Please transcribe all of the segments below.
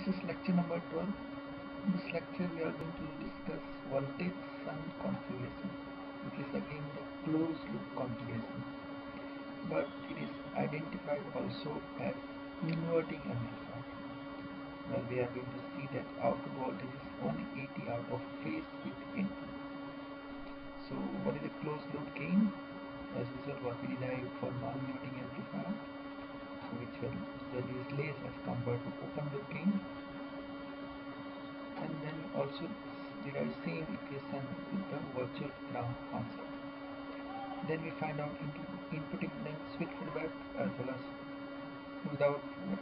This is lecture number 12. In this lecture we are going to discuss voltage shunt configuration which is again the closed loop configuration but it is identified also as inverting amplifier well we are going to see that output voltage is 180 out of phase with input. So what is the closed loop gain? As usual what we derive for non-inverting amplifier so which is less as compared to open loop gain and then also derive same equation with the virtual ground concept. Then we find out into input impedance with feedback as well as without feedback.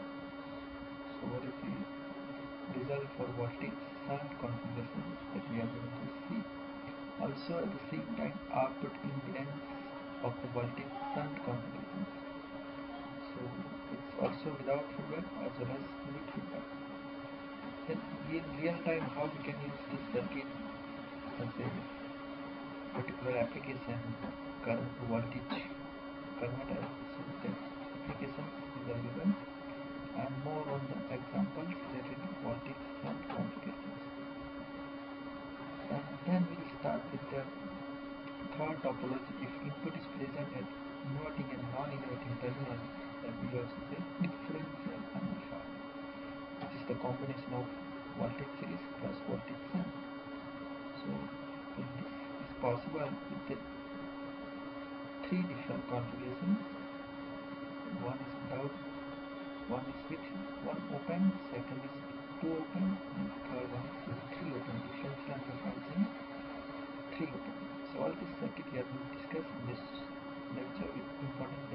So what the result for voltage shunt configuration that we are going to see. Also at the same time output impedance of the voltage shunt configuration. So it's also without feedback as well as with feedback. Then in real time how we can use this circuit as a particular application current voltage that applications is available and more on the examples related to voltage and configurations. And then we'll start with the third topology if input is present at inverting and non-inverting terminal that we also say differential amplifier which is the combination of voltage series plus voltage shunt. So this is possible with the three different configurations. One is without, one is with one op-amp, second is two op-amp, and third one is with three op-amp. Differential amplifiers in three op-amp. So all this circuit we are going to discuss in this lecture with important.